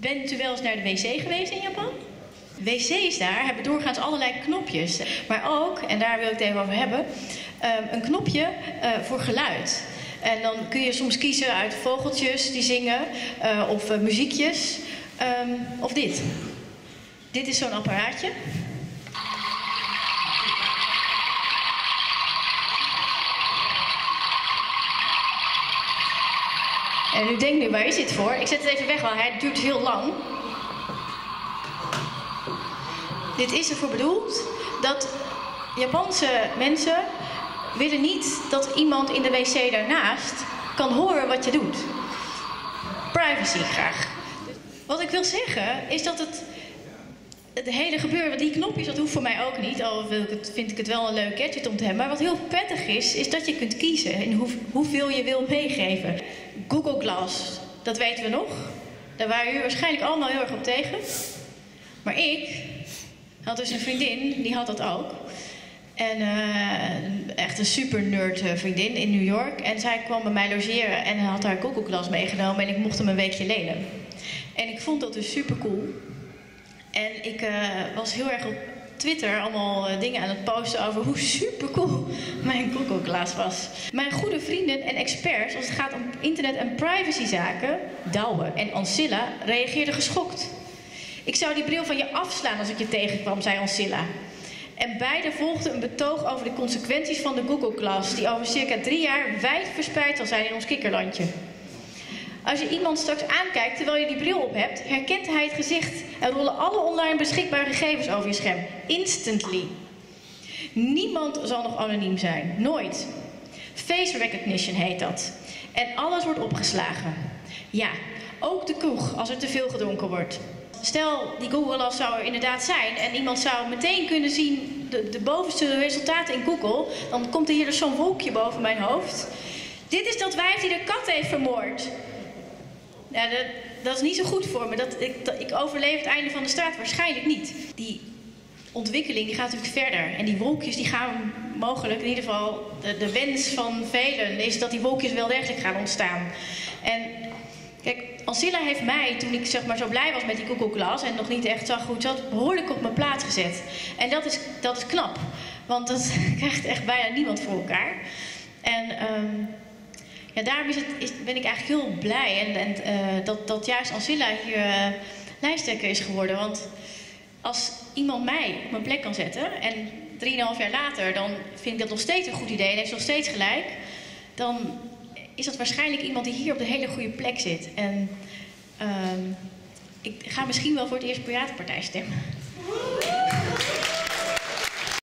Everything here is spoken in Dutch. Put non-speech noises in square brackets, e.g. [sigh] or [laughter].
Bent u wel eens naar de wc geweest in Japan? WC's daar hebben doorgaans allerlei knopjes. Maar ook, en daar wil ik het even over hebben, ehm, een knopje eh, voor geluid. En dan kun je soms kiezen uit vogeltjes die zingen uh, of uh, muziekjes. Um, of dit. Dit is zo'n apparaatje. En u denkt nu, waar is dit voor? Ik zet het even weg, want het duurt heel lang. Dit is ervoor bedoeld dat Japanse mensen willen niet dat iemand in de wc daarnaast kan horen wat je doet. Privacy graag. Wat ik wil zeggen is dat het, het hele gebeuren, die knopjes, dat hoeft voor mij ook niet. Al vind ik het wel een leuk gadget om te hebben. Maar wat heel prettig is, is dat je kunt kiezen in hoe, hoeveel je wil meegeven. Google Glass, dat weten we nog. Daar waren jullie waarschijnlijk allemaal heel erg op tegen. Maar ik had dus een vriendin, die had dat ook. En uh, echt een super nerd eh, vriendin in New York. En zij kwam bij mij logeren en had haar Google Glass meegenomen en ik mocht hem een weekje lenen. En ik vond dat dus super cool. En ik uh, was heel erg op Twitter allemaal dingen aan het posten over hoe super cool [laughs] mijn Google Glass was. Mijn goede vrienden en experts als het gaat om internet- en privacyzaken, Douwe en Ancilla, reageerden geschokt. Ik zou die bril van je afslaan als ik je tegenkwam, zei Ancilla. En beide volgden een betoog over de consequenties van de Google Glass, die over circa drie jaar wijd verspreid zal zijn in ons kikkerlandje. Als je iemand straks aankijkt terwijl je die bril op hebt, herkent hij het gezicht en rollen alle online beschikbare gegevens over je scherm. Instantly. Niemand zal nog anoniem zijn. Nooit. Face recognition heet dat. En alles wordt opgeslagen. Ja, ook de kroeg als er te veel gedronken wordt. Stel, die Google zou er inderdaad zijn en iemand zou meteen kunnen zien de, de bovenste resultaten in Google, dan komt er hier dus zo'n wolkje boven mijn hoofd. Dit is dat wijf die de kat heeft vermoord. Ja, dat, dat is niet zo goed voor me. Dat, ik, ik overleef het einde van de straat waarschijnlijk niet. Die ontwikkeling die gaat natuurlijk verder. En die wolkjes die gaan mogelijk, in ieder geval de, wens van velen, is dat die wolkjes wel degelijk gaan ontstaan. En kijk, Ancilla heeft mij, toen ik zeg maar, zo blij was met die Glass en nog niet echt zag hoe het zat, behoorlijk op mijn plaats gezet. En dat is, dat is knap, want dat [laughs] krijgt echt bijna niemand voor elkaar. En um, ja, daarom ben ik eigenlijk heel blij en, en uh, dat, dat juist Ancilla hier uh, lijsttrekker is geworden. Want als iemand mij op mijn plek kan zetten en drieënhalf jaar later, dan vind ik dat nog steeds een goed idee en heeft nog steeds gelijk, dan is dat waarschijnlijk iemand die hier op de hele goede plek zit. En um, ik ga misschien wel voor het eerst Piratenpartij stemmen.